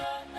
Oh, no.